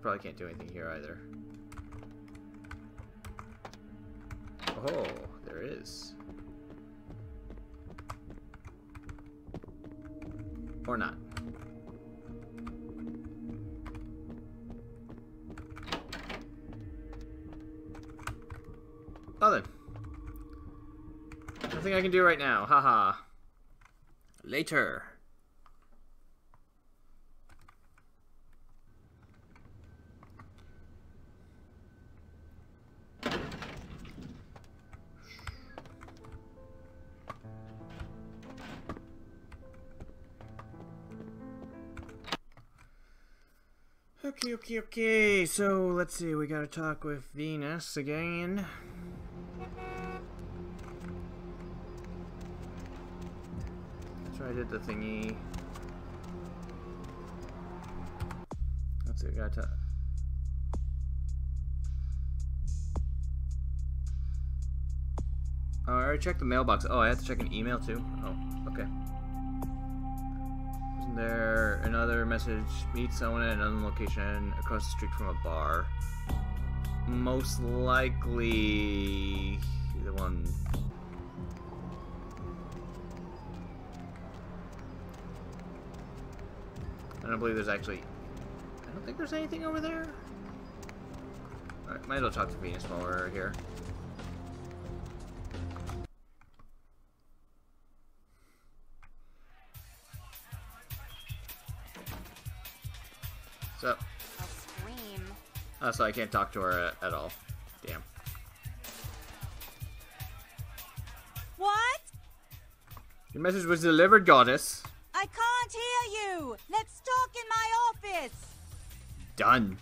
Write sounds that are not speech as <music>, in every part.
probably can't do anything here either. Oh, there is. Or not. Then. Nothing I can do right now. Haha. Later. Okay, okay. So let's see. We gotta talk with Venus again. So I did the thingy. Let's see. We gotta talk. Oh, I already checked the mailbox. Oh, I have to check an email too. Oh, okay. Isn't there another message? Meet someone at another location across the street from a bar. Most likely the one. I don't believe there's actually. I don't think there's anything over there. Alright, might as well talk to Venus while we're here. Uh, so I can't talk to her at, at all. Damn. What? Your message was delivered, goddess. I can't hear you. Let's talk in my office. Done.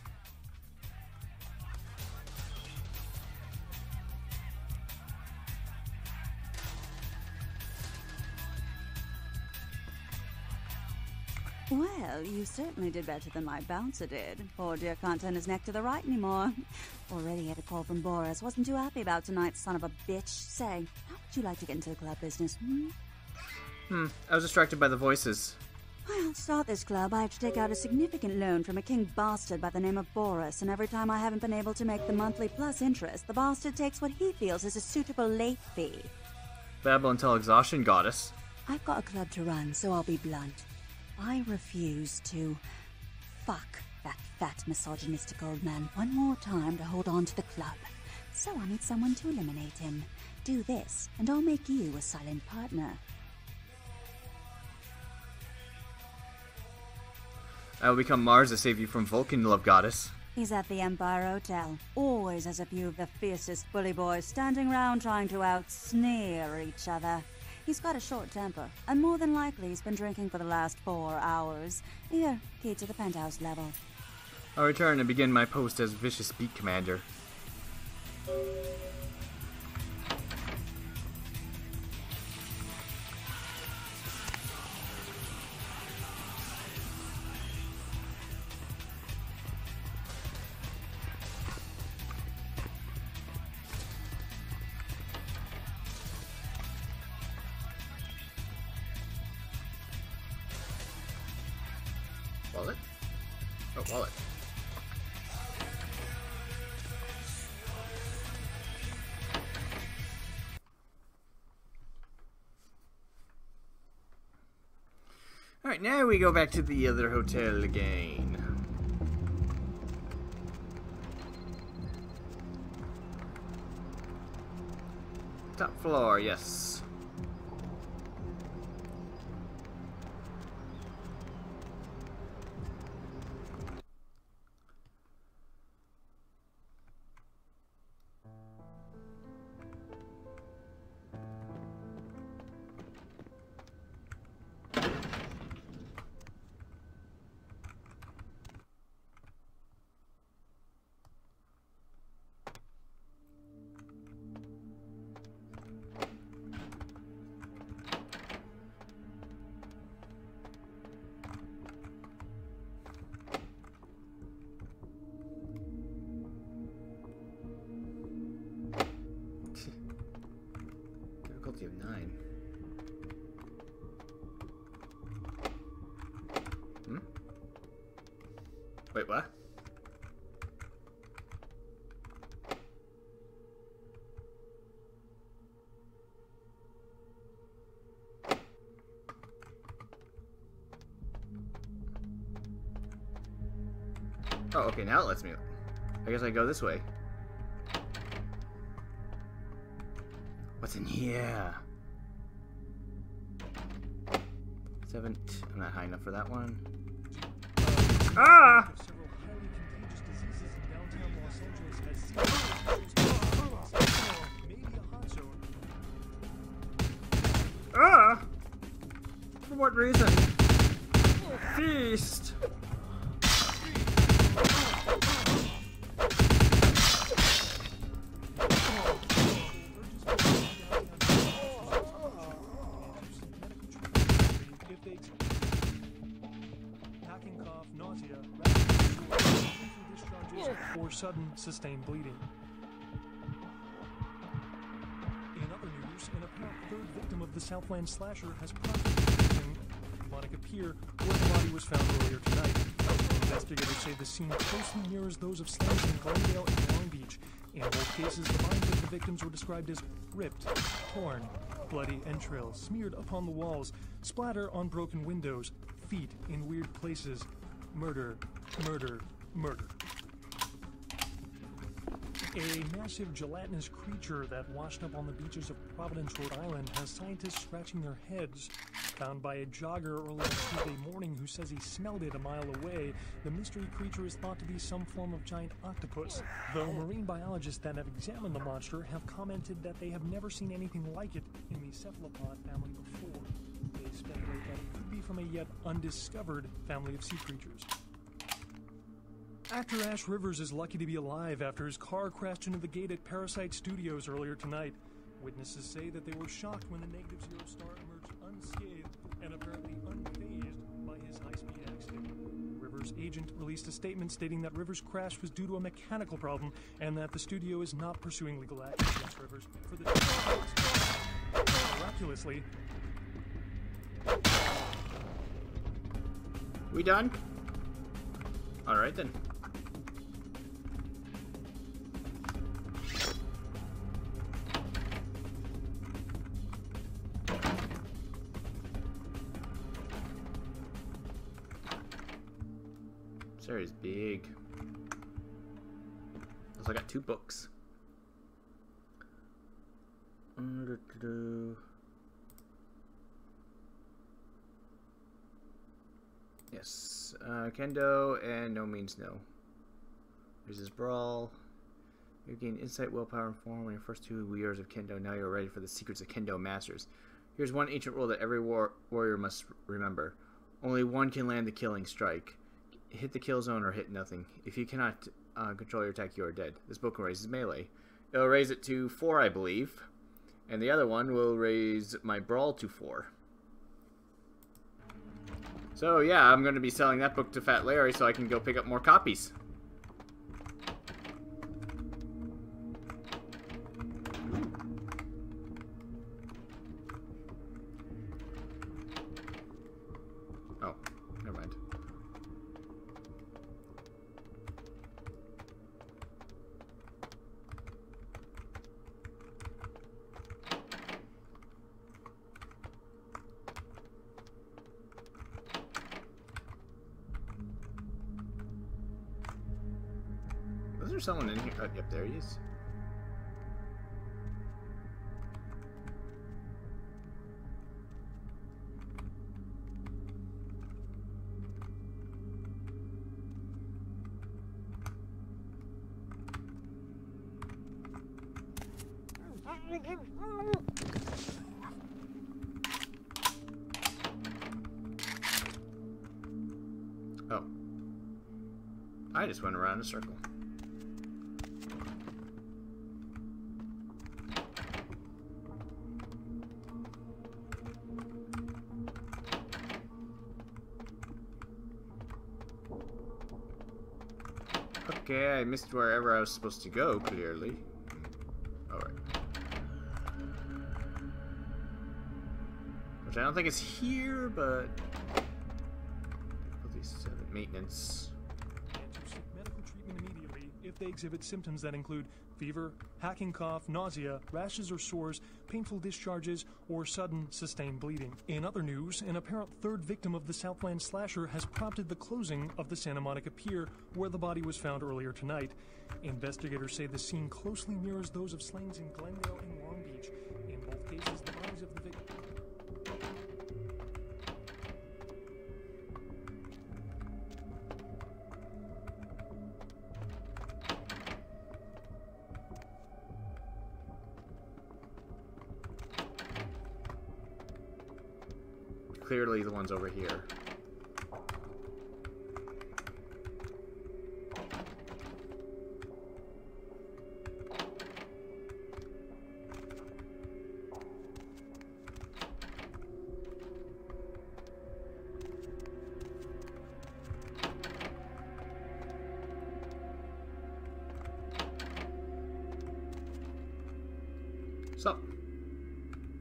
Well, you certainly did better than my bouncer did. Poor dear can't turn his neck to the right anymore. <laughs> Already had a call from Boris. Wasn't too happy about tonight, son of a bitch. Say, how would you like to get into the club business? Hmm? Hmm. I was distracted by the voices. Well, to start this club, I have to take out a significant loan from a king bastard by the name of Boris, and every time I haven't been able to make the monthly plus interest, the bastard takes what he feels is a suitable late fee. Babble until exhaustion, goddess. I've got a club to run, so I'll be blunt. I refuse to fuck that fat misogynistic old man one more time to hold on to the club. So I need someone to eliminate him. Do this, and I'll make you a silent partner. I will become Mars to save you from Vulcan, love goddess. He's at the Empire Hotel. Always has a few of the fiercest bully boys standing round trying to outsneer each other. He's got a short temper, and more than likely he's been drinking for the last four hours. Here, key to the penthouse level. I'll return and begin my post as Vicious Beat Commander. Alright, now we go back to the other hotel again. Top floor, yes. Now it lets me. I guess I go this way. What's in here? Seven. I'm not high enough for that one. Ah! Sudden sustained bleeding. In other news, an apparent third victim of the Southland slasher has prompted Monica Pier, where the body was found earlier tonight. Investigators say the scene closely mirrors those of slams in Glendale and Long Beach. In both cases, the bodies of the victims were described as ripped, torn, bloody entrails smeared upon the walls, splatter on broken windows, feet in weird places, murder, murder, murder. A massive gelatinous creature that washed up on the beaches of Providence, Rhode Island, has scientists scratching their heads. Found by a jogger early Tuesday morning who says he smelled it a mile away, the mystery creature is thought to be some form of giant octopus. Though marine biologists that have examined the monster have commented that they have never seen anything like it in the cephalopod family before. They speculate that it could be from a yet undiscovered family of sea creatures. Actor Ash Rivers is lucky to be alive after his car crashed into the gate at Parasite Studios earlier tonight. Witnesses say that they were shocked when the Negative Zero star emerged unscathed and apparently unfazed by his high-speed accident. Rivers' agent released a statement stating that Rivers' crash was due to a mechanical problem and that the studio is not pursuing legal action against Rivers for the miraculously We done? Alright then. This area's big. Also, I got two books. Uh, Yes, uh, kendo and no means no. There's this brawl. You gain insight, willpower, and form in your first two years of kendo. Now you're ready for the secrets of kendo masters. Here's one ancient rule that every war warrior must remember: only one can land the killing strike. Hit the kill zone or hit nothing. If you cannot uh, control your attack, you are dead. This book raises melee. It'll raise it to four, I believe, and the other one will raise my brawl to four. So yeah, I'm going to be selling that book to Fat Larry so I can go pick up more copies. There he is. Oh. I just went around in a circle. Okay, I missed wherever I was supposed to go, clearly. Alright. Which I don't think is here, but... Difficulty 7, maintenance. medical treatment immediately if they exhibit symptoms that include fever, hacking cough, nausea, rashes or sores, painful discharges, or sudden sustained bleeding. In other news, an apparent third victim of the Southland slasher has prompted the closing of the Santa Monica Pier, where the body was found earlier tonight. Investigators say the scene closely mirrors those of slayings in Glendale and one's over here.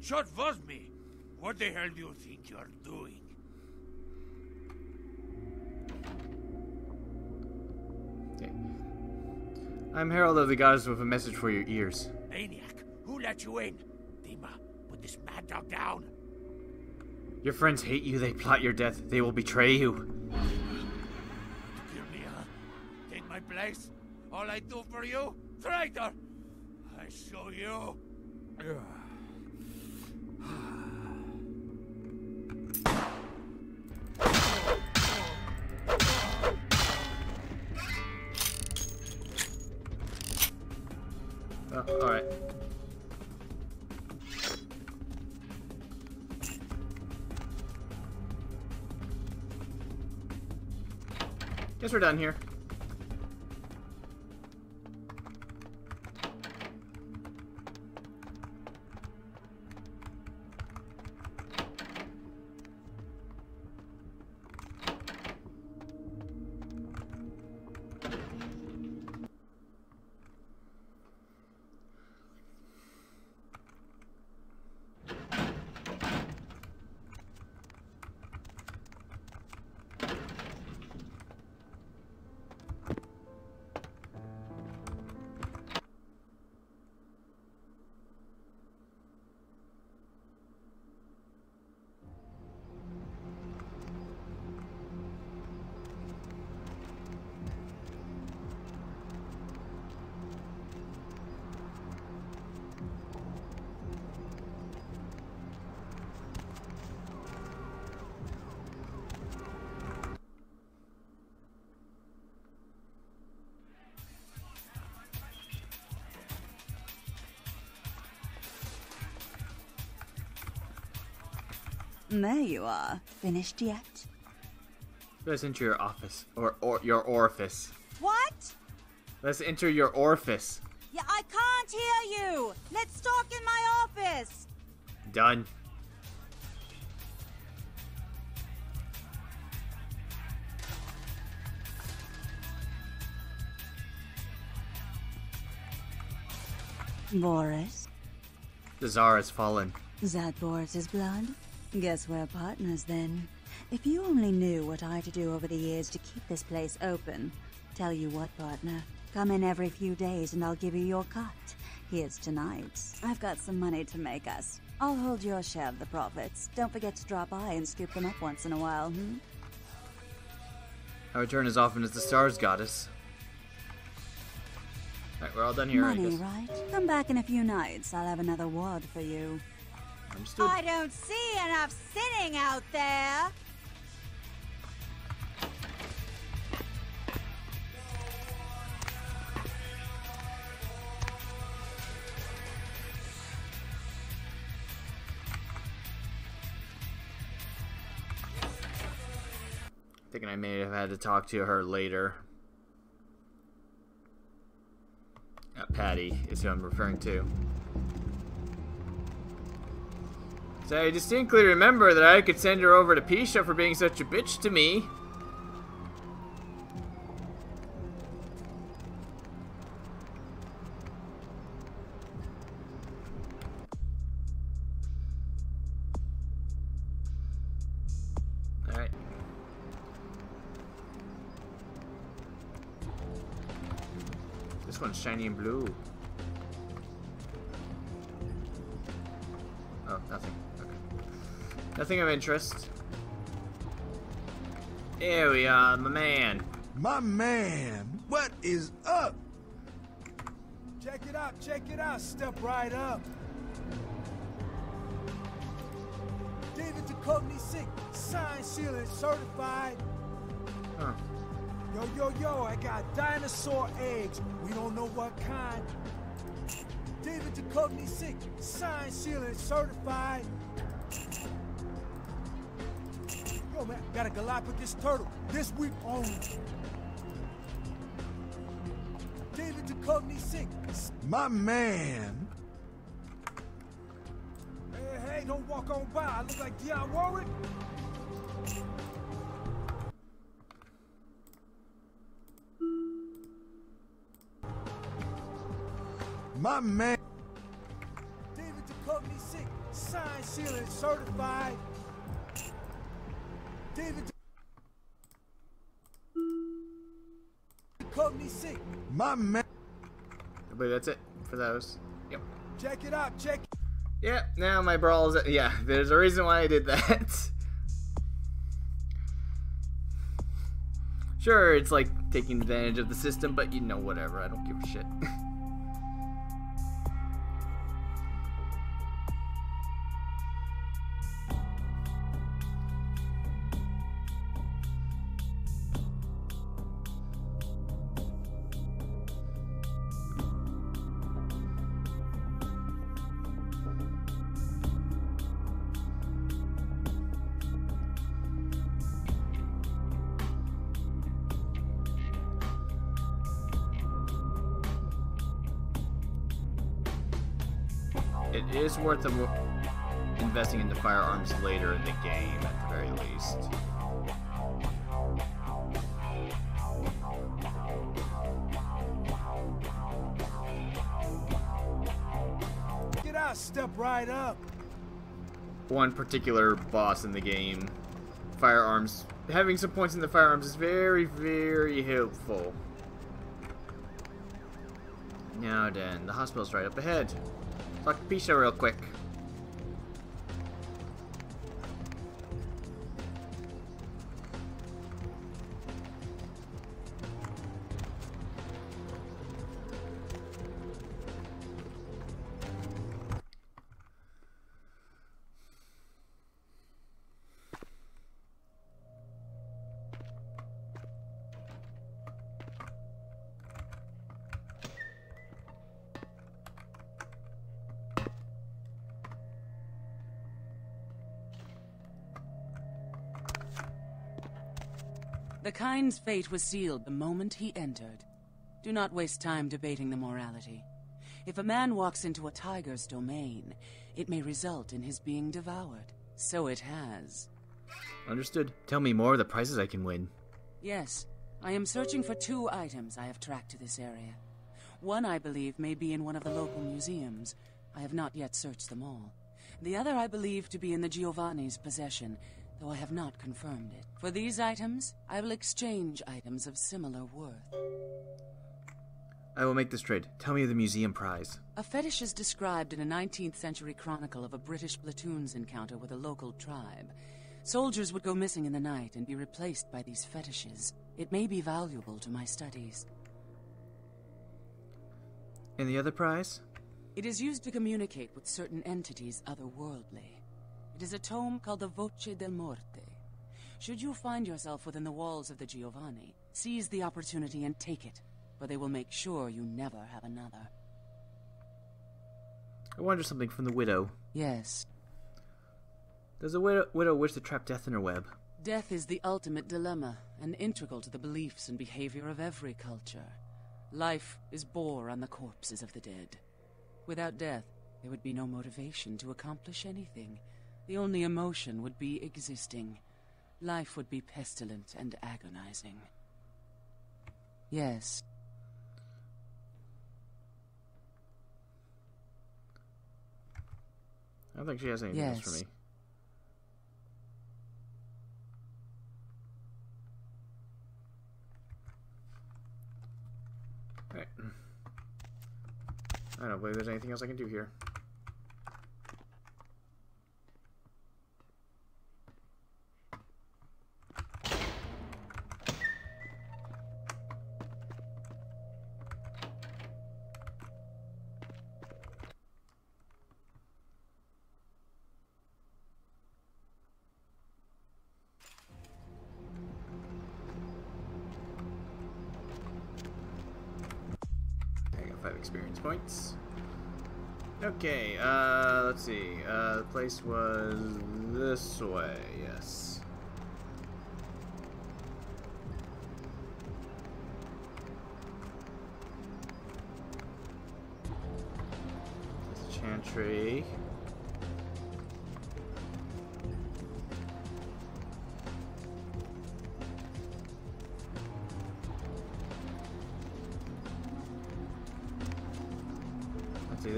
Shot was me. What the hell do you think I'm Herald of the Gods with a message for your ears. Maniac, who let you in? Dima, put this mad dog down. Your friends hate you, they plot your death, they will betray you. Kill me, huh? Take my place? All I do for you? Traitor! I show you. Guess we're done here. There you are. Finished yet? Let's enter your office. Or, or your orifice. What? Let's enter your orifice. Yeah, I can't hear you. Let's talk in my office. Done. Boris, The Tsar has fallen. is that Boris's blood? Guess we're partners then. If you only knew what I had to do over the years to keep this place open. Tell you what, partner. Come in every few days and I'll give you your cut. Here's tonight's. I've got some money to make us. I'll hold your share of the profits. Don't forget to drop by and scoop them up once in a while, hmm? I return as often as the stars, goddess. Alright, we're all done here, Money, right? Come back in a few nights. I'll have another wad for you. Understood. I don't see enough sitting out there. Thinking I may have had to talk to her later. Uh, Patty is who I'm referring to. So I distinctly remember that I could send her over to Pisha for being such a bitch to me. Of interest. Here we are, my man. My man, what is up? Check it out, check it out. Step right up. David Duchovny sick. Signed, sealed, and certified. Huh. Yo, yo, yo, I got dinosaur eggs. We don't know what kind. David Duchovny sick. Signed, sealed, and certified. Yo, man, got a Galapagos turtle. This week only. David Duchovny sick. My man. Hey, hey, don't walk on by. I look like Dionne Warwick. My man. David Duchovny sick. Signed, sealed, and certified. My man. I believe that's it for those. Yep. Check it out, check Yep. now my brawl's yeah, there's a reason why I did that. <laughs> sure, it's like taking advantage of the system, but you know whatever, I don't give a shit. <laughs> worth investing into firearms later in the game, at the very least. it out, step right up. one particular boss in the game, firearms, having some points in the firearms is very, very helpful. Now then, the hospital's right up ahead. To Pisha real quick. The fate was sealed the moment he entered. Do not waste time debating the morality. If a man walks into a tiger's domain, it may result in his being devoured. So it has. Understood. Tell me more of the prizes I can win. Yes, I am searching for two items I have tracked to this area. One, I believe, may be in one of the local museums. I have not yet searched them all. The other, I believe, to be in the Giovanni's possession, though I have not confirmed it. For these items, I will exchange items of similar worth. I will make this trade. Tell me of the museum prize. A fetish is described in a 19th century chronicle of a British platoon's encounter with a local tribe. Soldiers would go missing in the night and be replaced by these fetishes. It may be valuable to my studies. And the other prize? It is used to communicate with certain entities otherworldly. It is a tome called the Voce del Morte. Should you find yourself within the walls of the Giovanni, seize the opportunity and take it, for they will make sure you never have another. I wonder something from the widow. Yes, Does the widow, widow wish to trap death in her web? death is the ultimate dilemma, and integral to the beliefs and behavior of every culture. Life is bore on the corpses of the dead. Without death, there would be no motivation to accomplish anything. The only emotion would be existing. Life would be pestilent and agonizing. Yes, I don't think she has anything else for me. Alright. I don't believe there's anything else I can do here. Let's see. Uh, the place was this way, yes. Chantry.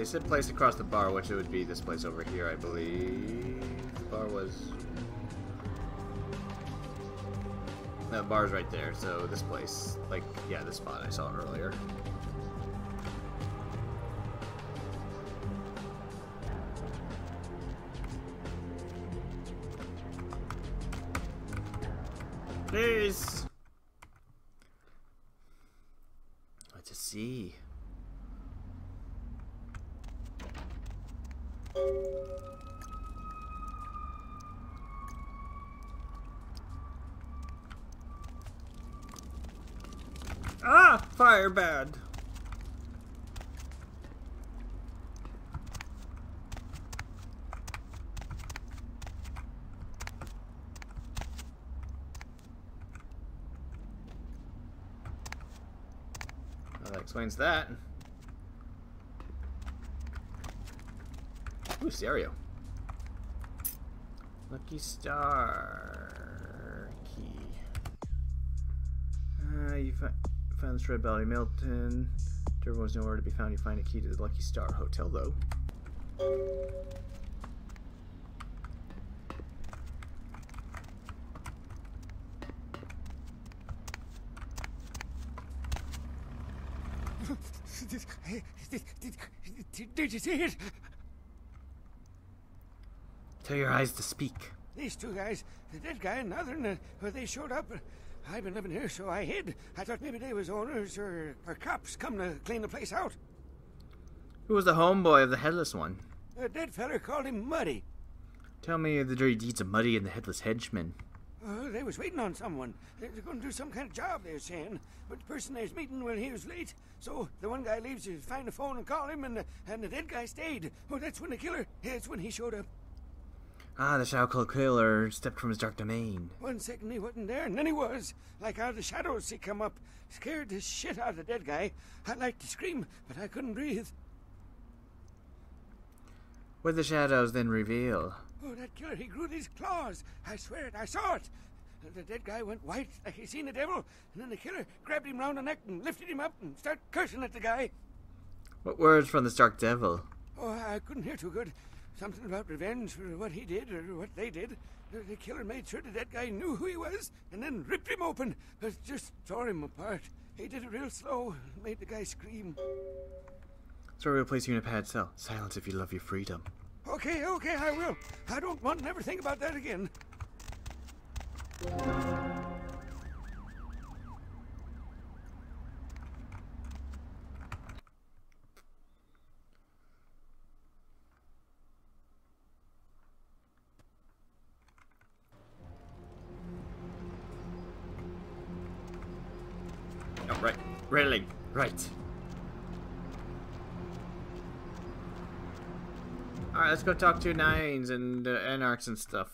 Said place across the bar, which it would be this place over here, I believe. The bar was... That bar's right there, so this place, like, yeah, this spot I saw earlier. Please! Fire bad! Well, that explains that. Ooh, stereo. Lucky Star found the Red Belly Milton. Durban was nowhere to be found. You find a key to the Lucky Star Hotel, though. Did you see it? Tell your eyes to speak. These two guys, the dead guy and the other, one, uh, they showed up. I've been living here, so I hid. I thought maybe they was owners or, or cops come to clean the place out. Who was the homeboy of the headless one? A dead feller called him Muddy. Tell me the dirty deeds of Muddy and the headless henchman. Uh, they was waiting on someone. They were going to do some kind of job, they were saying. But the person they was meeting when he was late. So the one guy leaves to find the phone and call him, and the, and the dead guy stayed. Oh, that's when the killer, that's when he showed up. Ah, the Shadow Killer stepped from his dark domain. One second he wasn't there, and then he was. Like out of the shadows he come up. Scared the shit out of the dead guy. I liked to scream, but I couldn't breathe. What the shadows then reveal? Oh, that killer, he grew these claws. I swear it, I saw it. The dead guy went white like he seen the devil, and then the killer grabbed him round the neck and lifted him up and started cursing at the guy. What words from the Stark Devil? Oh, I couldn't hear too good. Something about revenge for what he did or what they did. The, the killer made sure that dead guy knew who he was and then ripped him open. Just tore him apart. He did it real slow, made the guy scream. So we'll place you in a pad cell. Silence if you love your freedom. Okay, okay, I will. I don't want to never think about that again. Let's go talk to Nines and uh, Anarchs and stuff.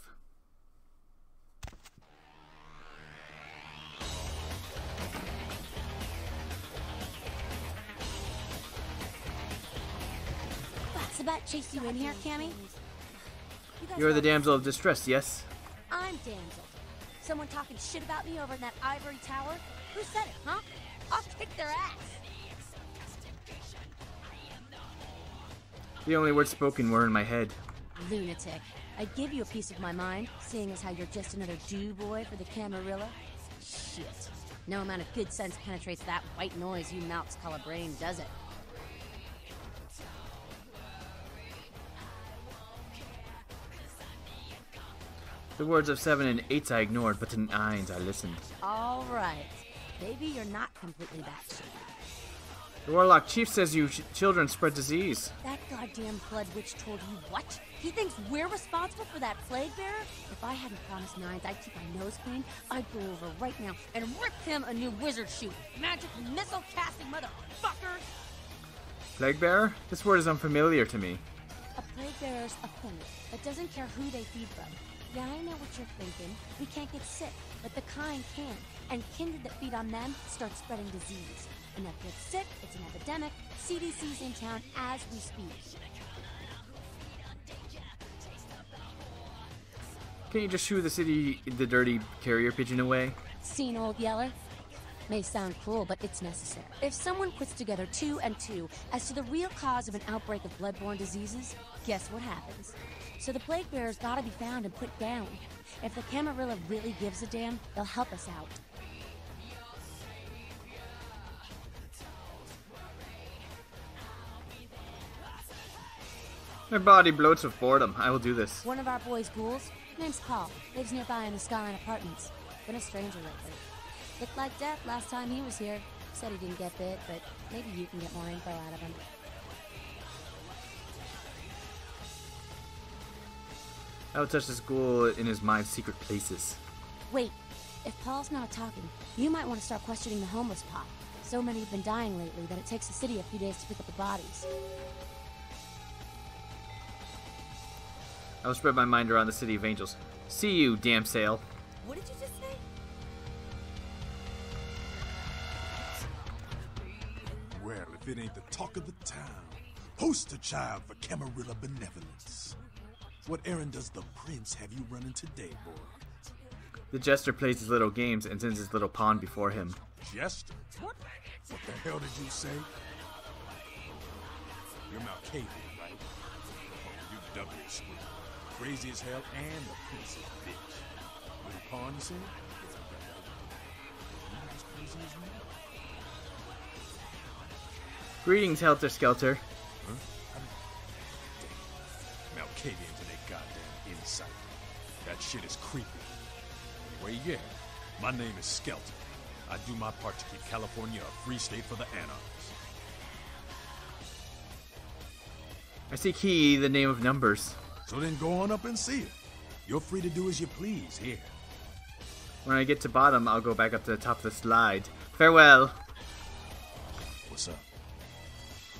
Sabbat chased you in here, Cammy? You're the damsel of distress, yes? I'm damsel. Someone talking shit about me over in that ivory tower? Who said it, huh? I'll kick their ass. The only words spoken were in my head. Lunatic. I'd give you a piece of my mind, seeing as how you're just another dew boy for the Camarilla. Shit. No amount of good sense penetrates that white noise you mouths call a brain, does it? The words of seven and eights I ignored, but to nines I listened. All right. Maybe you're not completely batshit. The Warlock Chief says you ch- children spread disease. That goddamn blood witch told you what? He thinks we're responsible for that plague bearer? If I hadn't promised Nines I'd keep my nose clean, I'd go over right now and rip him a new wizard shoot. Magic missile casting motherfucker! Plague Bearer? This word is unfamiliar to me. A plague bearer's a thing that doesn't care who they feed from. Yeah, I know what you're thinking. We can't get sick, but the kind can. And kindred that feed on them start spreading disease. Enough gets sick, it's an epidemic. CDC's in town as we speak. Can't you just shoo the city, the dirty carrier pigeon away? Seen old Yeller? May sound cruel, but it's necessary. If someone puts together two and two as to the real cause of an outbreak of bloodborne diseases, guess what happens? So the plague bearer's gotta be found and put down. If the Camarilla really gives a damn, they'll help us out. My body bloats with boredom. I will do this. One of our boys' ghouls, name's Paul, lives nearby in the Skyline Apartments. Been a stranger lately. Looked like death last time he was here. Said he didn't get bit, but maybe you can get more info out of him. I will touch this ghoul in his mind's secret places. Wait, if Paul's not talking, you might want to start questioning the homeless pot. So many have been dying lately that it takes the city a few days to pick up the bodies. I will spread my mind around the city of angels. See you, Damsel. What did you just say? Well, if it ain't the talk of the town, poster child for Camarilla benevolence. What errand does the prince have you running today, boy? The jester plays his little games and sends his little pawn before him. Jester? What? What the hell did you say? You're Malkavian, right? Oh, you doubly screwed. Crazy as hell and the prince's bitch. Little pawn, you said? As crazy as me? Greetings, Helter Skelter. Huh? Malkavians and they goddamn insight. That shit is creepy. Anyway, yeah, my name is Skelter. I do my part to keep California a free state for the anarchists. I see he, the name of numbers. So then go on up and see it. You're free to do as you please here. When I get to bottom, I'll go back up to the top of the slide. Farewell. What's up?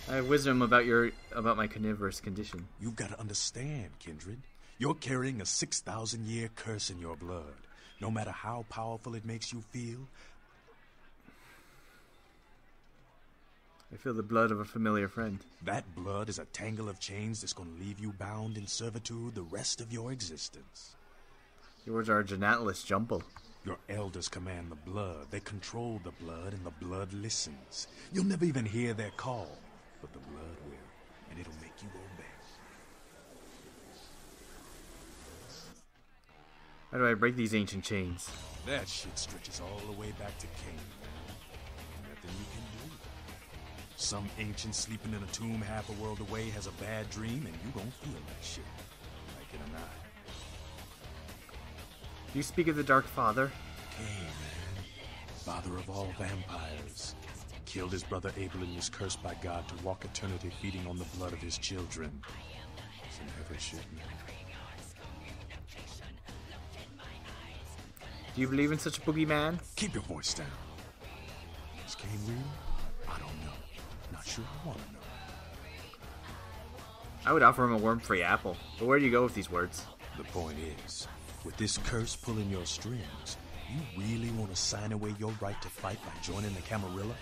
I have wisdom about your about my carnivorous condition. You've got to understand, Kindred. You're carrying a 6,000 year curse in your blood. No matter how powerful it makes you feel, I feel the blood of a familiar friend. that blood is a tangle of chains that's going to leave you bound in servitude the rest of your existence. Yours are a genatless jumble. Your elders command the blood. They control the blood, and the blood listens. You'll never even hear their call, but the blood will, and it'll make you obey. How do I break these ancient chains? That shit stretches all the way back to Cain. Nothing you can do. Some ancient sleeping in a tomb half a world away has a bad dream, and you gon' feel that shit. Like it or not. Do you speak of the Dark Father? Cain, man. Father of all vampires. Killed his brother Abel and was cursed by God to walk eternity feeding on the blood of his children. Some heavy shit, man. Do you believe in such a boogeyman? Keep your voice down. Is Cain real? I don't know. Not sure I want. I would offer him a worm-free apple. But where do you go with these words? The point is, with this curse pulling your strings, you really want to sign away your right to fight by joining the Camarilla?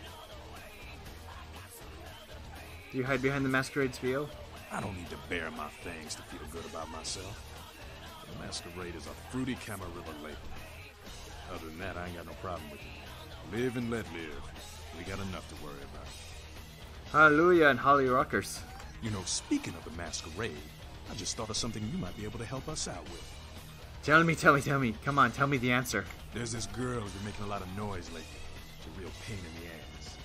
Do you hide behind the masquerade's veil? I don't need to bare my fangs to feel good about myself. The Masquerade is a fruity Camarilla label. Other than that, I ain't got no problem with it. Live and let live. We got enough to worry about. Hallelujah and Holly Rockers. You know, speaking of the Masquerade, I just thought of something you might be able to help us out with. Tell me, tell me, tell me. Come on, tell me the answer. There's this girl who's been making a lot of noise lately. It's a real pain in the ass.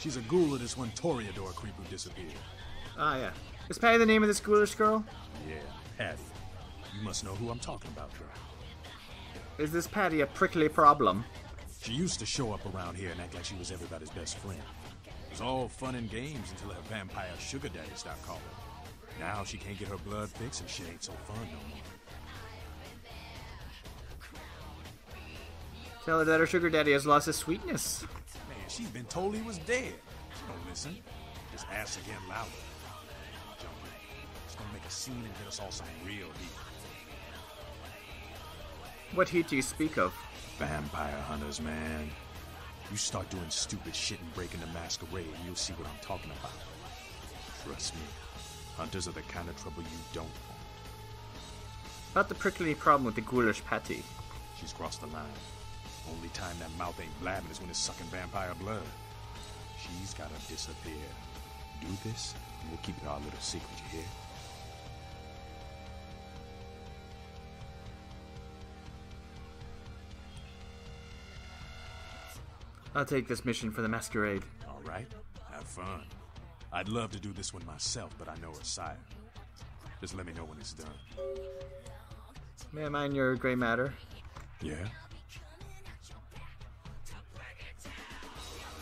She's a ghoul of this one Toreador creep who disappeared. Ah, yeah. Is Patty the name of this ghoulish girl? Yeah, Patty. You must know who I'm talking about, girl. Is this Patty a prickly problem? She used to show up around here and act like she was everybody's best friend. It was all fun and games until her vampire sugar daddy stopped calling. Now she can't get her blood fixed and she ain't so fun no more. Tell her that her sugar daddy has lost his sweetness. Man, she's been told he was dead. She don't listen. Just ask again louder. Junkie. It's gonna make a scene and get us all some real heat. What heat do you speak of? Vampire hunters, man. You start doing stupid shit and breaking the masquerade, and you'll see what I'm talking about. Trust me, hunters are the kind of trouble you don't want. About the prickly problem with the ghoulish Patty. She's crossed the line. Only time that mouth ain't blabbing is when it's sucking vampire blood. She's gotta disappear. Do this, and we'll keep it our little secret, you hear? I'll take this mission for the masquerade. All right, have fun. I'd love to do this one myself, but I know her sire. Just let me know when it's done. May I mind your gray matter? Yeah?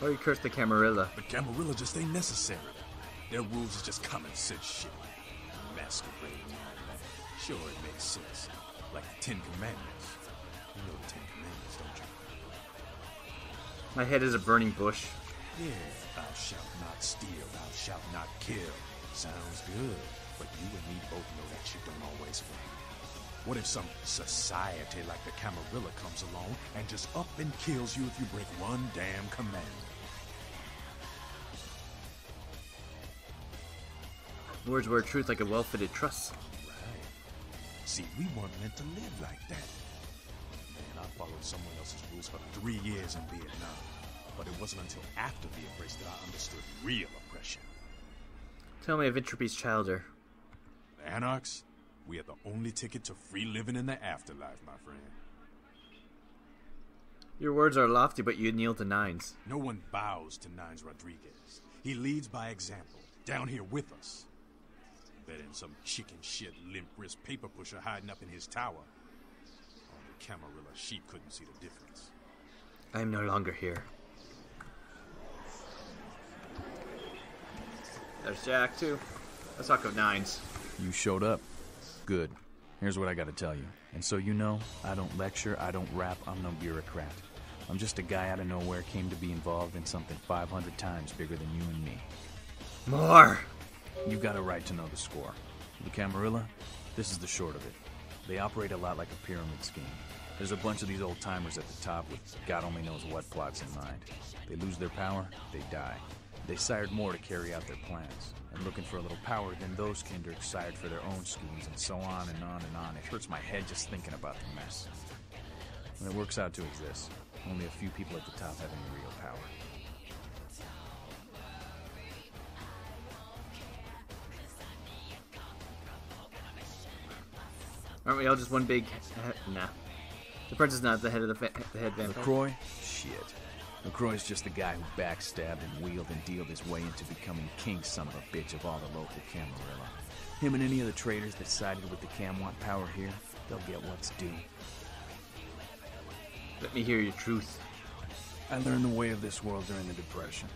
Or you curse the Camarilla? The Camarilla just ain't necessary. Their rules is just common sense shit. Masquerade and all that. Sure, it makes sense. Like the Ten Commandments. You know the Ten Commandments, don't you? My head is a burning bush. Yeah, thou shalt not steal, thou shalt not kill. Sounds good, but you and me both know that shit don't always fly. What if some society like the Camarilla comes along and just up and kills you if you break one damn commandment? Words were truth like a well-fitted truss. Right. See, we weren't meant to live like that. Followed someone else's rules for three years in Vietnam. But it wasn't until after the embrace that I understood real oppression. Tell me of Entropy's Childer. The Anarchs, we are the only ticket to free living in the afterlife, my friend. Your words are lofty, but you kneel to nines. No one bows to Nines Rodriguez. He leads by example, down here with us. Better than some chicken shit limp wrist paper pusher hiding up in his tower. Only Camarilla sheep couldn't see the difference. I am no longer here. There's Jack, too. Let's talk of nines. You showed up. Good. Here's what I gotta tell you. And so you know, I don't lecture, I don't rap, I'm no bureaucrat. I'm just a guy out of nowhere came to be involved in something 500 times bigger than you and me. More! You've got a right to know the score. The Camarilla, this is the short of it. They operate a lot like a pyramid scheme. There's a bunch of these old timers at the top with God only knows what plots in mind. They lose their power, they die. They sired more to carry out their plans. And looking for a little power, then those kindred sired for their own schemes, and so on and on and on. It hurts my head just thinking about the mess. And it works out to exist. Only a few people at the top have any real power. Aren't we all just one big... Nah. The prince is not the head of the, the head vampire. LaCroix? Shit. LaCroix's just the guy who backstabbed and wheeled and dealed his way into becoming king son of a bitch of all the local Camarilla. Him and any of the traitors that sided with the Cam want power here, they'll get what's due. Let me hear your truth. I learned the way of this world during the Depression.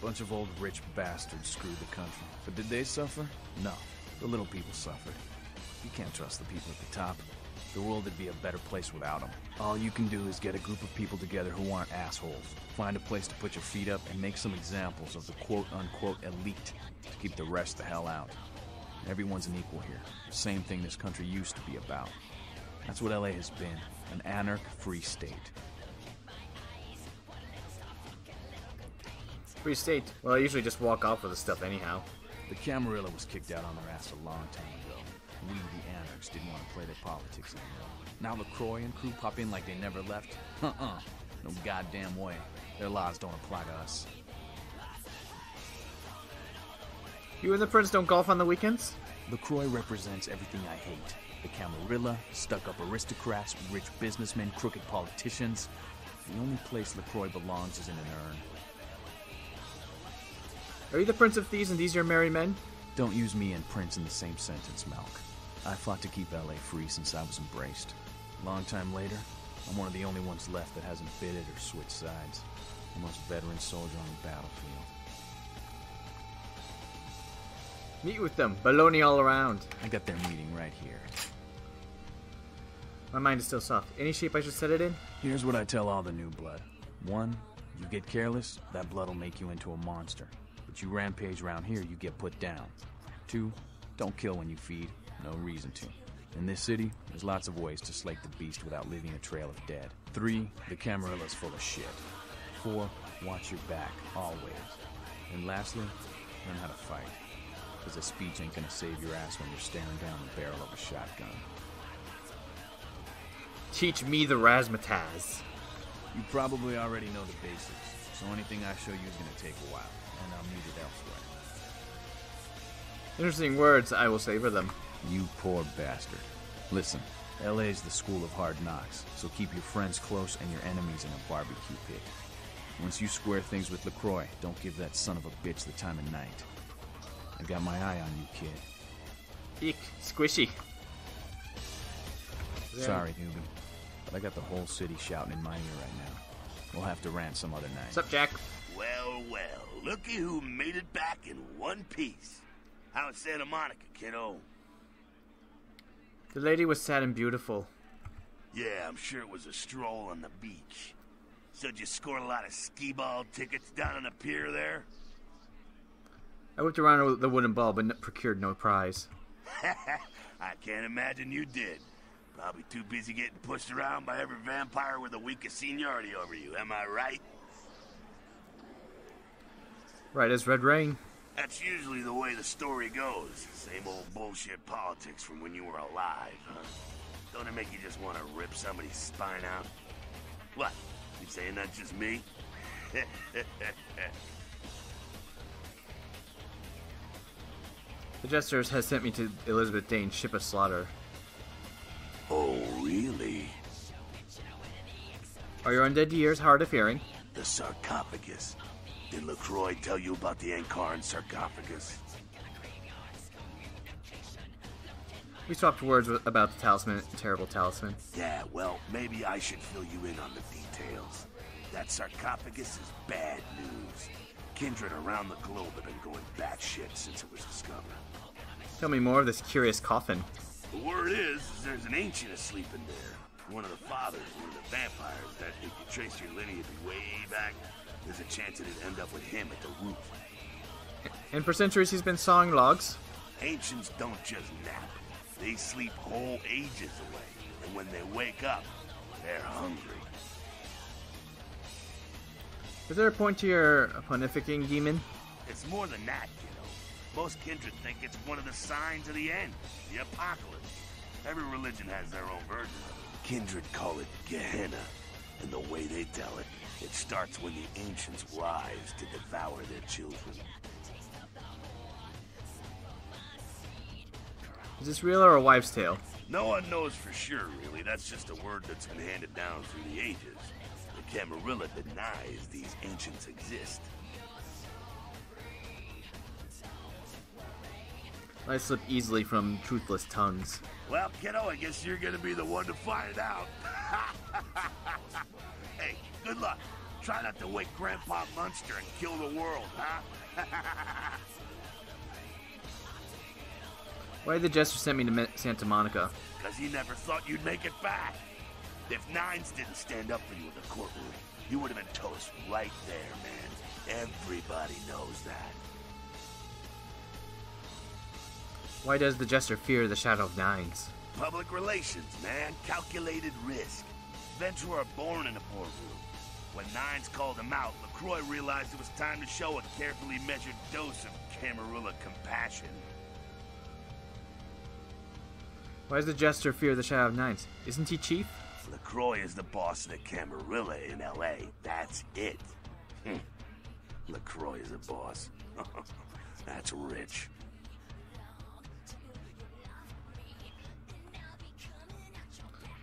A Bunch of old rich bastards screwed the country. But did they suffer? No. The little people suffered. You can't trust the people at the top. The world would be a better place without them. All you can do is get a group of people together who aren't assholes. Find a place to put your feet up and make some examples of the quote-unquote elite to keep the rest the hell out. Everyone's an equal here. Same thing this country used to be about. That's what LA has been. An anarch free state. Free state. Well, I usually just walk off with the stuff anyhow. The Camarilla was kicked out on their ass a long time ago. We, the anarchs, didn't want to play their politics anymore. Now LaCroix and crew pop in like they never left? Uh-uh. No goddamn way. Their laws don't apply to us. You and the prince don't golf on the weekends? LaCroix represents everything I hate. The Camarilla, stuck-up aristocrats, rich businessmen, crooked politicians. The only place LaCroix belongs is in an urn. Are you the prince of thieves and these your merry men? Don't use me and Prince in the same sentence, Malk. I fought to keep LA free since I was embraced. Long time later, I'm one of the only ones left that hasn't bidded or switched sides. The most veteran soldier on the battlefield. Meet with them. Baloney all around. I got their meeting right here. My mind is still soft. Any shape I should set it in? Here's what I tell all the new blood. One, you get careless, that blood will make you into a monster. But you rampage around here, you get put down. Two, don't kill when you feed. No reason to. In this city, there's lots of ways to slake the beast without leaving a trail of dead. Three, the Camarilla's full of shit. Four, watch your back, always. And lastly, learn how to fight. Because a speech ain't gonna save your ass when you're staring down the barrel of a shotgun. Teach me the razzmatazz. You probably already know the basics, so anything I show you is gonna take a while, and I'll need it elsewhere. Interesting words. I will savor them. You poor bastard. Listen, LA's the school of hard knocks, so keep your friends close and your enemies in a barbecue pit. Once you square things with LaCroix, don't give that son of a bitch the time of night. I got my eye on you, kid. Eek. Squishy. Sorry, newbie, but I got the whole city shouting in my ear right now. We'll have to rant some other night. What's up, Jack? Well, well, looky who made it back in one piece. How's Santa Monica, kiddo? The lady was sad and beautiful. Yeah, I'm sure it was a stroll on the beach. So did you score a lot of skee-ball tickets down on the pier there? I whipped around with the wooden ball, but procured no prize. <laughs> I can't imagine you did. Probably too busy getting pushed around by every vampire with the weakest seniority over you, am I right? Right as Red Rain. That's usually the way the story goes. Same old bullshit politics from when you were alive, huh? Don't it make you just want to rip somebody's spine out? What? You saying that's just me? <laughs> The Jesters has sent me to Elizabeth Dane's ship of slaughter. oh, really? Are your undead years hard of hearing? The sarcophagus. Did LaCroix tell you about the Ankaran sarcophagus? We swapped words about the talisman, terrible talisman. Yeah, well, maybe I should fill you in on the details. That sarcophagus is bad news. Kindred around the globe have been going batshit since it was discovered. Tell me more of this curious coffin. The word is, is there's an ancient asleep in there. One of the fathers of one of the vampires that, if you trace your lineage way back, there's a chance it'd end up with him at the roof. And for centuries he's been sawing logs. Ancients don't just nap. They sleep whole ages away. And when they wake up, they're hungry. Is there a point to your pontificating demon? It's more than that, you know. Most kindred think it's one of the signs of the end, the apocalypse. Every religion has their own version. Kindred call it Gehenna, and the way they tell it, it starts when the ancients rise to devour their children. Is this real or a wives' tale? No one knows for sure, really. That's just a word that's been handed down through the ages. The Camarilla denies these ancients exist. I slip easily from truthless tongues. Well, kiddo, I guess you're gonna be the one to find out. <laughs> good luck. Try not to wake Grandpa Munster and kill the world, huh? <laughs> Why did the jester send me to Santa Monica? Because he never thought you'd make it back. If Nines didn't stand up for you in the courtroom, you would have been toast right there, man. Everybody knows that. Why does the jester fear the Shadow of Nines? Public relations, man. Calculated risk. Ventrue born in a boardroom. When Nines called him out, LaCroix realized it was time to show a carefully measured dose of Camarilla compassion. Why does the jester fear the Shadow of Nines? Isn't he chief? LaCroix is the boss of the Camarilla in L.A. That's it. Hmm. LaCroix is a boss. <laughs> That's rich.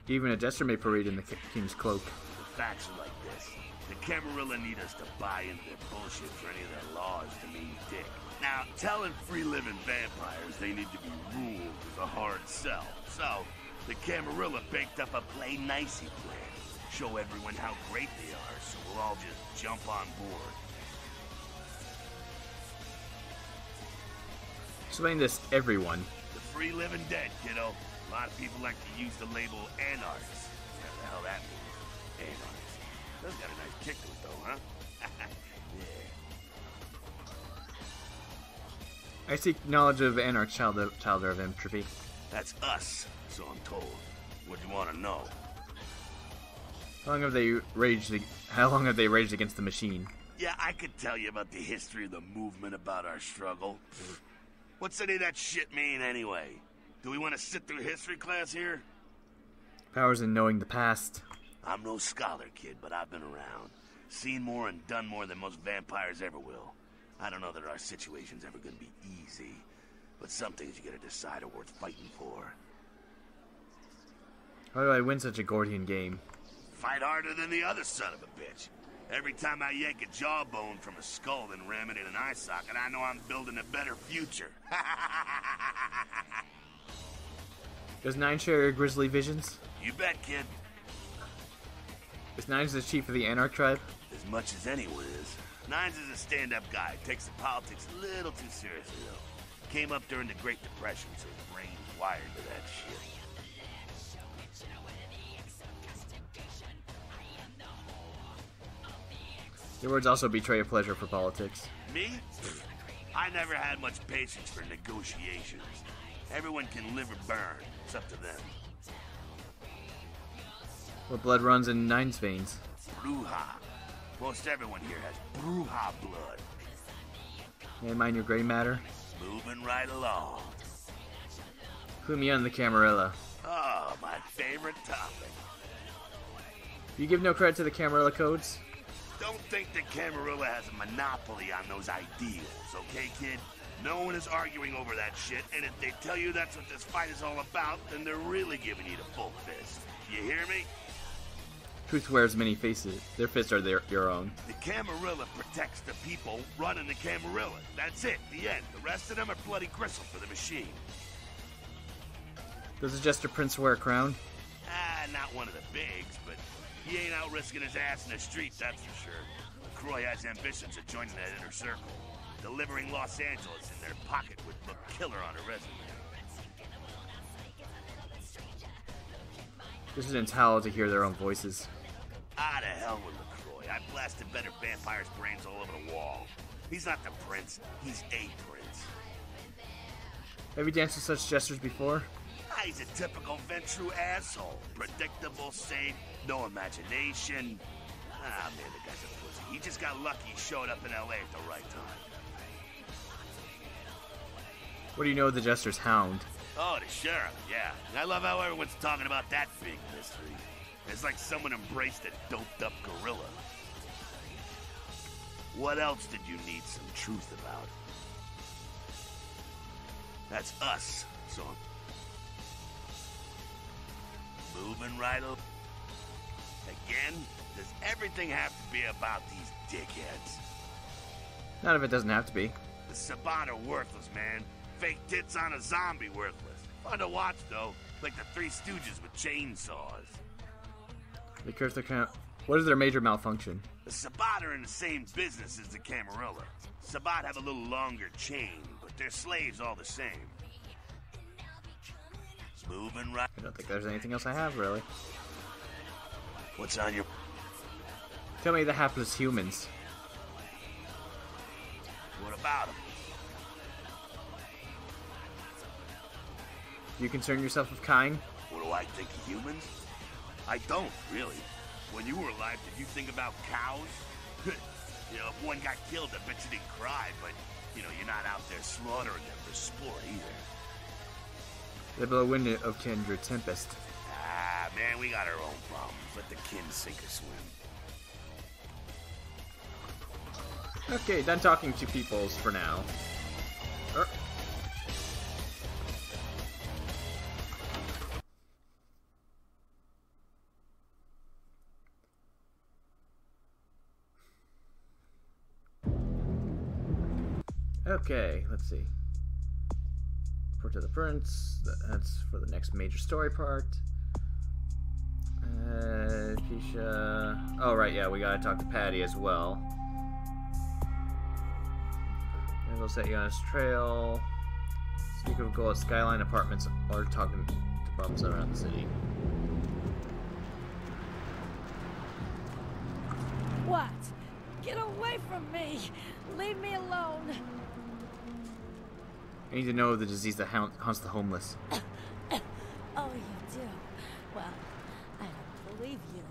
Even a jester may parade in the king's cloak. The facts are like this. The Camarilla need us to buy into their bullshit for any of their laws to mean dick. Now, telling free-living vampires they need to be ruled is a hard sell. So, the Camarilla baked up a play nicey plan. Show everyone how great they are, so we'll all just jump on board. Explain this, everyone. The free living dead, kiddo. A lot of people like to use the label anarchist. What the hell that means? Anarchist. That's got a nice kick to it, though, huh? <laughs> yeah. I seek knowledge of Anarch Child of, Childer of Entropy. That's us, so I'm told. What do you want to know? How long have they raged? How long have they raged against the machine? Yeah, I could tell you about the history of the movement about our struggle. What's any of that shit mean anyway? Do we want to sit through history class here? Powers in knowing the past. I'm no scholar, kid, but I've been around. Seen more and done more than most vampires ever will. I don't know that our situation's ever gonna be easy, but some things you gotta decide are worth fighting for. How do I win such a Gordian game? Fight harder than the other son of a bitch. Every time I yank a jawbone from a skull and ram it in an eye socket, I know I'm building a better future. <laughs> Does Nine share your grisly visions? you bet, kid. Is Nines the chief of the Anarch tribe? As much as anyone is. Nines is a stand-up guy. Takes the politics a little too seriously, though. Came up during the Great Depression, so his brain's wired to that shit. Your words also betray a pleasure for politics. Me? I never had much patience for negotiations. Everyone can live or burn. It's up to them. What blood runs in Nine's veins? Brujah. Most everyone here has Brujah blood. I mind your gray matter? Moving right along. Clue me on the Camarilla. Oh, my favorite topic. You give no credit to the Camarilla codes? Don't think that Camarilla has a monopoly on those ideals, okay, kid? No one is arguing over that shit, and if they tell you that's what this fight is all about, then they're really giving you the full fist. You hear me? Truth wears many faces. Their fists are their, your own. The Camarilla protects the people running the Camarilla. That's it, the end. The rest of them are bloody gristle for the machine. Does the Jester Prince wear a crown? Ah, not one of the bigs, but he ain't out risking his ass in the street, that's for sure. Croy has ambitions of joining that inner circle. Delivering Los Angeles in their pocket would look killer on a resume. Dissidents howl to hear their own voices. Ah, to hell with LaCroix. I blasted better vampire's brains all over the wall. He's not the prince, he's a prince. Have you danced with such jesters before? Ah, he's a typical Ventrue asshole. Predictable, safe, no imagination. Ah, man, the guy's a pussy. He just got lucky he showed up in L.A. at the right time. What do you know of the Jester's hound? Oh, the sheriff, yeah. I love how everyone's talking about that big mystery. It's like someone embraced a doped up gorilla. What else did you need some truth about? That's us, so I'm moving right up. Again, does everything have to be about these dickheads? Not if it doesn't have to be. The Sabbat are worthless, man. Fake tits on a zombie worthless. Fun to watch, though. Like the Three Stooges with chainsaws. They curse their ca- What is their major malfunction? The Sabbat are in the same business as the Camarilla. Sabbat have a little longer chain, but they're slaves all the same. Moving right. I don't think there's anything else I have, really. What's on your. Tell me the hapless humans. What about them? You concern yourself with kind? What do I think of humans? I don't, really. When you were alive, did you think about cows? <laughs> you know, if one got killed, I bet you didn't cry, but, you know, you're not out there slaughtering them for sport either. They blow wind of Kendra Tempest. Ah, man, we got our own problems. Let the kin sink or swim. Okay, done talking to peoples for now. Okay, let's see. Report to the prince. That's for the next major story part. Uh, Keisha. Oh, right, yeah, we gotta talk to Patty as well. And we'll set you on his trail. Speak of gold Skyline Apartments or talking to bums around the city. What? Get away from me! Leave me alone! I need to know the disease that haunts the homeless. <coughs> Oh, you do? Well, I don't believe you.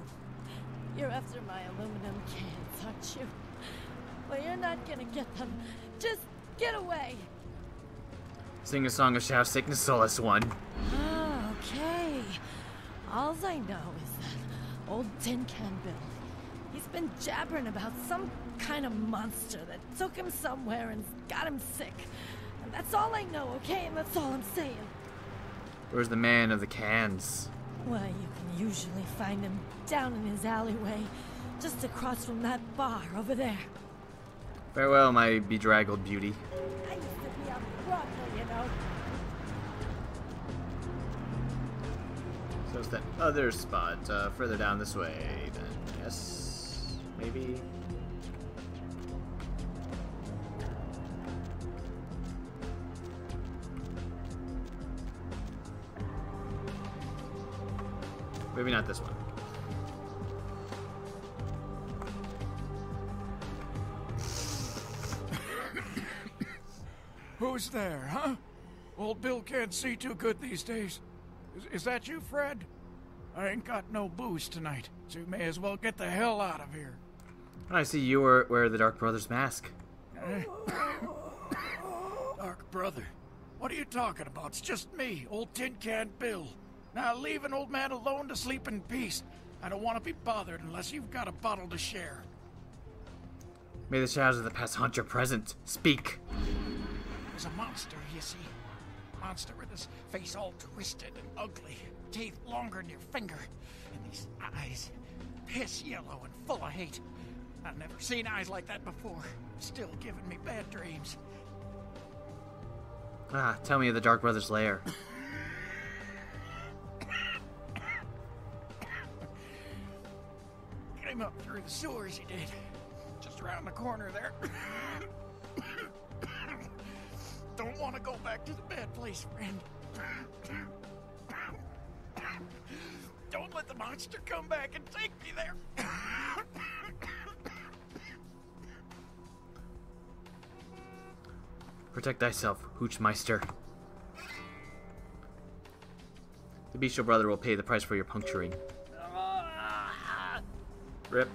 You're after my aluminum cans, aren't you? Well, you're not gonna get them. Just get away! Sing a song of Shaft Sickness Solace one. Ah, okay. All I know is that old Tin Can Bill. He's been jabbering about some kind of monster that took him somewhere and got him sick. That's all I know, okay? And that's all I'm saying. Where's the man of the cans? Well, you can usually find him down in his alleyway, just across from that bar over there. Farewell, my bedraggled beauty. I used to be on Broadway, you know. So it's that other spot, uh, further down this way, then. Yes? Maybe? Maybe not this one. <coughs> Who's there, huh? Old Bill can't see too good these days. Is, is that you, Fred? I ain't got no booze tonight, so you may as well get the hell out of here. I see you wear, wear the Dark Brothers mask. Eh? <coughs> Dark brother. What are you talking about? It's just me, old Tin Can Bill. Now leave an old man alone to sleep in peace. I don't want to be bothered unless you've got a bottle to share. May the shadows of the past haunt your present. Speak. There's a monster, you see. Monster with his face all twisted and ugly, teeth longer than your finger, and these eyes piss yellow and full of hate. I've never seen eyes like that before. Still giving me bad dreams. Ah, tell me of the Dark Brothers' lair. <coughs> Came up through the sewers, he did. Just around the corner there. <coughs> Don't want to go back to the bad place, friend. <coughs> Don't let the monster come back and take me there. <coughs> Protect thyself, Hoochmeister. The bestial brother will pay the price for your puncturing. Rip.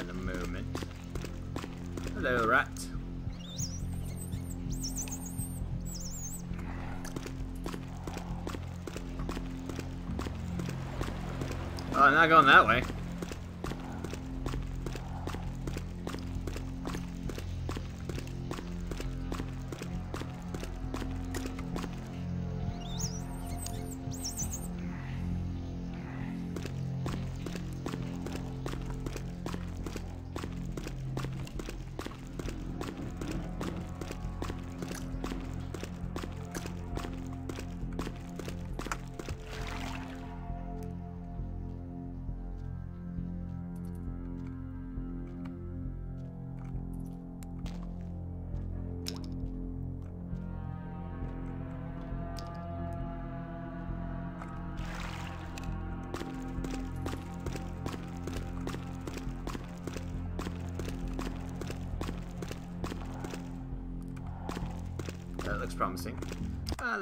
In a moment. Hello, rat. Oh, I'm not going that way.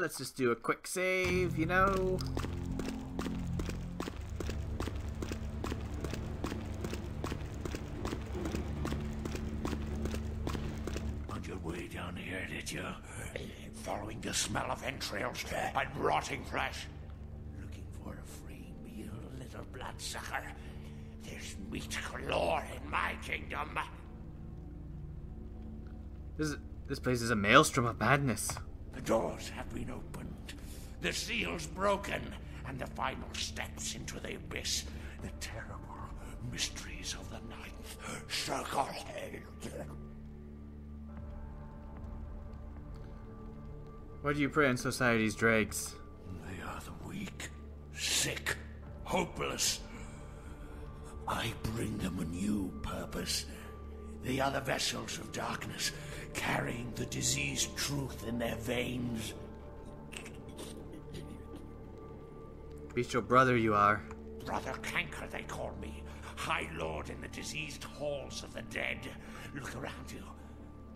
Let's just do a quick save, you know. Found your way down here, did you? Following the smell of entrails and rotting flesh. Looking for a free meal, little bloodsucker. There's meat galore in my kingdom. This this place is a maelstrom of madness. The doors have been opened, the seals broken, and the final steps into the abyss. The terrible mysteries of the ninth circle held. Why do you prey on society's dregs? They are the weak, sick, hopeless. I bring them a new purpose. They are the vessels of darkness, carrying the diseased truth in their veins. Beast your brother you are. Brother Kanker, they call me. High Lord in the diseased halls of the dead. Look around you.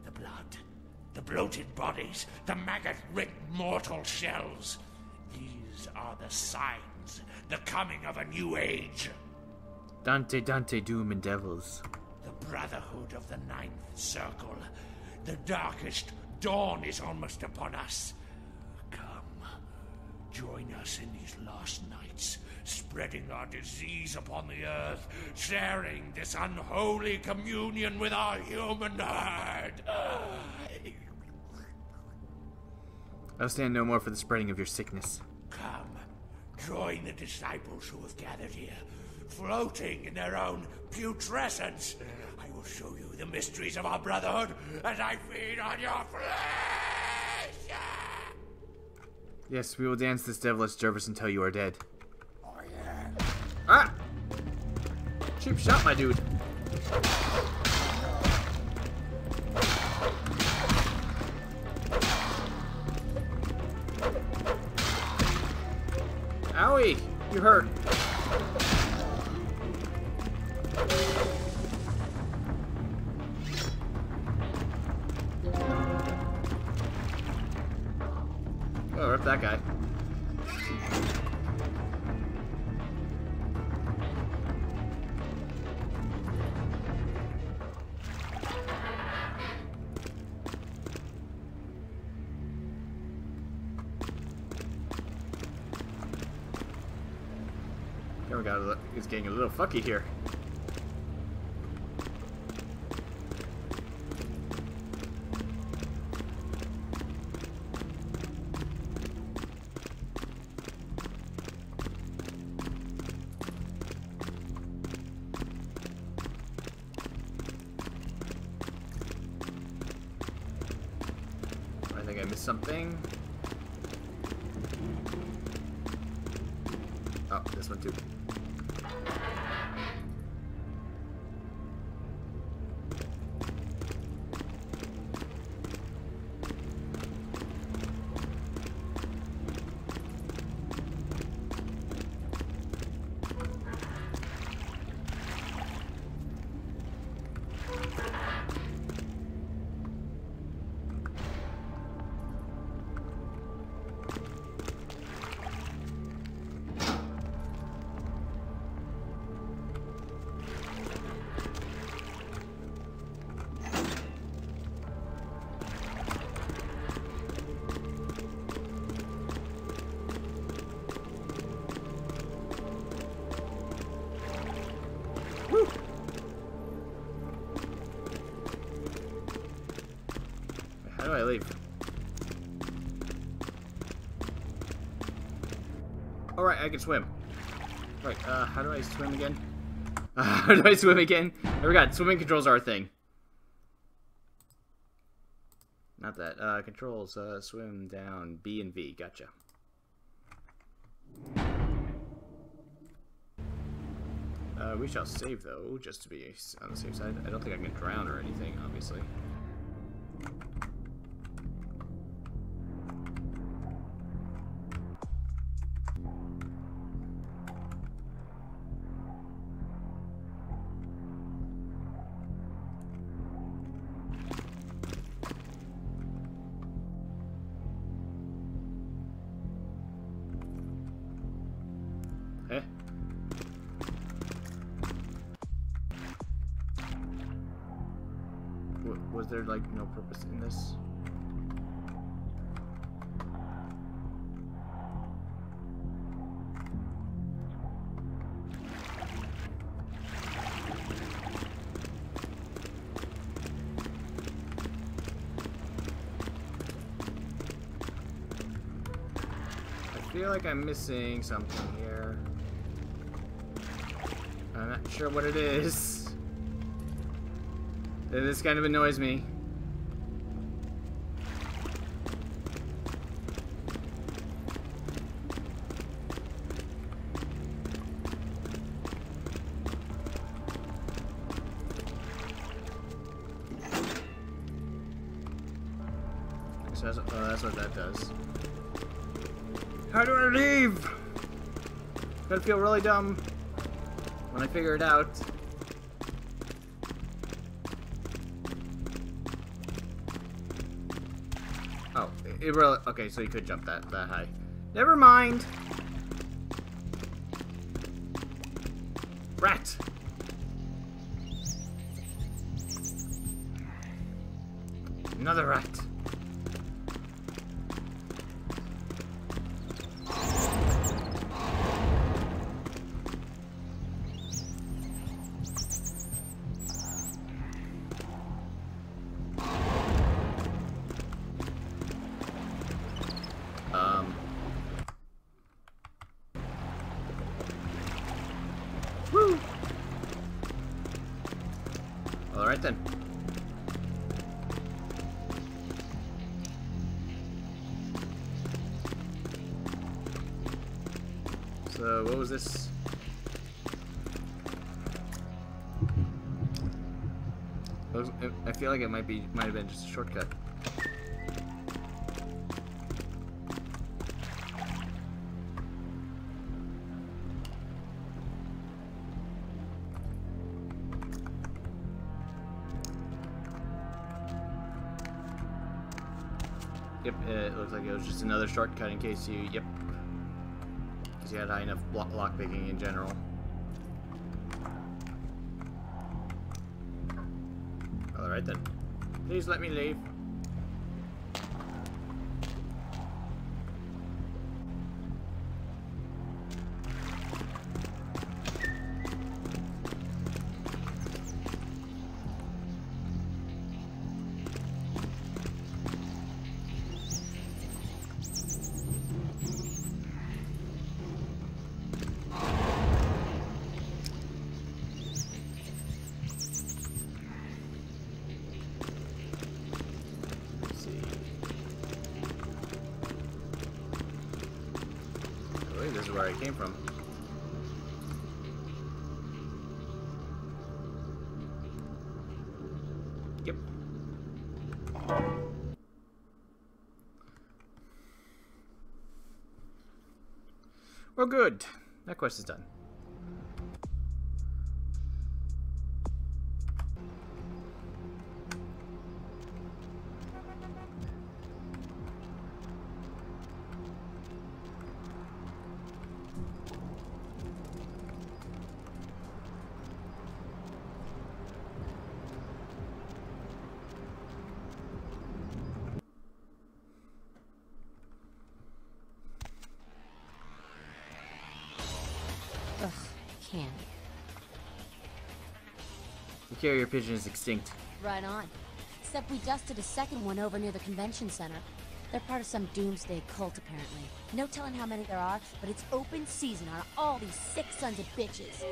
The blood, the bloated bodies, the maggot-rid mortal shells. These are the signs, the coming of a new age. Dante, Dante, Doom, and Devils. The Brotherhood of the Ninth Circle. The darkest dawn is almost upon us. Come, join us in these last nights, spreading our disease upon the earth, sharing this unholy communion with our human herd. I'll stand no more for the spreading of your sickness. Come, join the disciples who have gathered here, floating in their own putrescence. I will show you the mysteries of our brotherhood as I feed on your flesh. Yes, we will dance this devilish service until you are dead. Oh, yeah. Ah! Cheap shot, my dude. Owie! You hurt. That guy. Now we got it's getting a little fucky here. Alright, I can swim. Right, uh, how do I swim again? Uh, <laughs> how do I swim again? I forgot, swimming controls are a thing. Not that. Uh, controls, uh, swim down, B and V, gotcha. Uh, we shall save, though, just to be on the safe side. I don't think I can drown or anything, obviously. Feel like I'm missing something here. I'm not sure what it is. This kind of annoys me. Feel really dumb when I figure it out. Oh, it, really okay. So you could jump that that high. Never mind. Rat. Another rat. Was this? I feel like it might be might have been just a shortcut. Yep, it looks like it was just another shortcut in case you, yep. You had high enough block lockpicking in general. Alright then. Please let me leave. This is where I came from. Yep. Well, good. That quest is done. Pigeon is extinct. Right on. Except we dusted a second one over near the convention center. They're part of some doomsday cult, apparently. No telling how many there are, but it's open season on all these sick sons of bitches.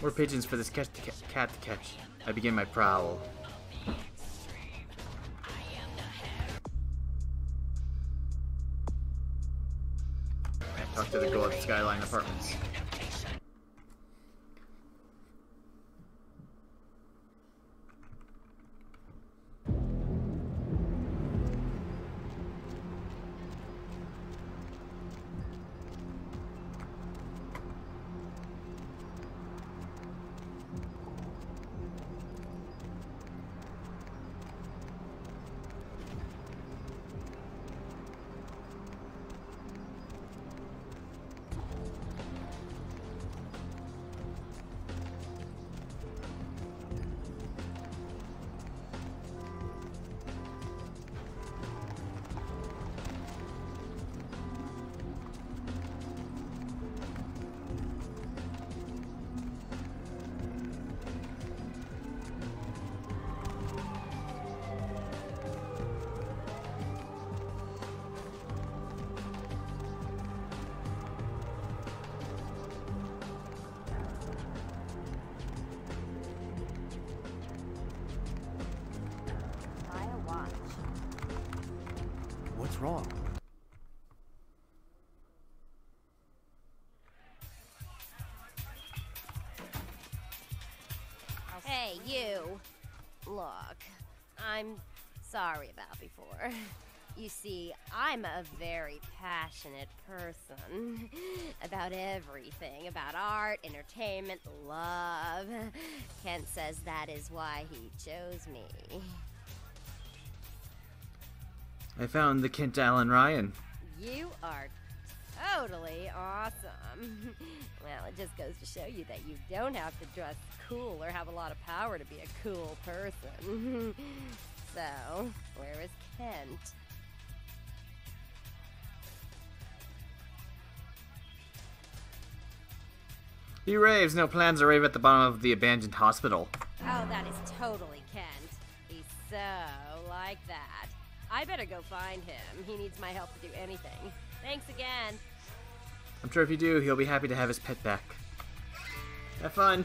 More pigeons for this cat to, ca- cat to catch. I begin my prowl. Talk to the Gold Skyline Apartments. Wrong? Hey, you. Look, I'm sorry about before. You see, I'm a very passionate person about everything about art, entertainment, love. Kent says that is why he chose me. I found the Kent Allen Ryan. You are totally awesome. <laughs> well, it just goes to show you that you don't have to dress cool or have a lot of power to be a cool person. <laughs> so, where is Kent? He raves. No plans to rave at the bottom of the abandoned hospital. Oh, that is totally Kent. He's so like that. I better go find him. He needs my help to do anything. Thanks again. I'm sure if you do, he'll be happy to have his pet back. Have fun.